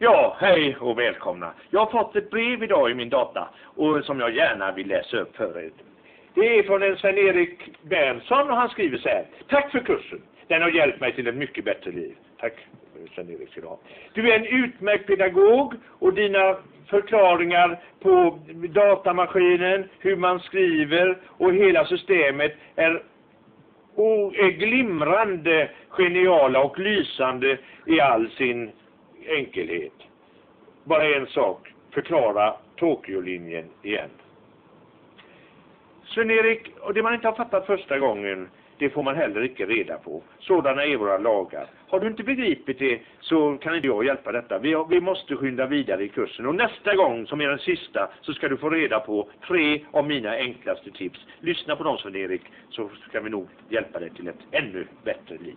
Ja, hej och välkomna. Jag har fått ett brev idag i min data och som jag gärna vill läsa upp för er. Det är från en Sven-Erik Berntsson och han skriver så här. Tack för kursen. Den har hjälpt mig till ett mycket bättre liv. Tack Sven-Erik ska du ha. Du är en utmärkt pedagog och dina förklaringar på datamaskinen, hur man skriver och hela systemet är är glimrande, geniala och lysande i all sin enkelhet. Bara en sak, förklara Tokyo-linjen igen. Sven-Erik, och det man inte har fattat första gången, det får man heller inte reda på. Sådana är våra lagar. Har du inte begripit det så kan inte jag hjälpa detta. Vi, vi måste skynda vidare i kursen. Och nästa gång, som är den sista, så ska du få reda på tre av mina enklaste tips. Lyssna på dem Sven-Erik, så ska vi nog hjälpa dig till ett ännu bättre liv.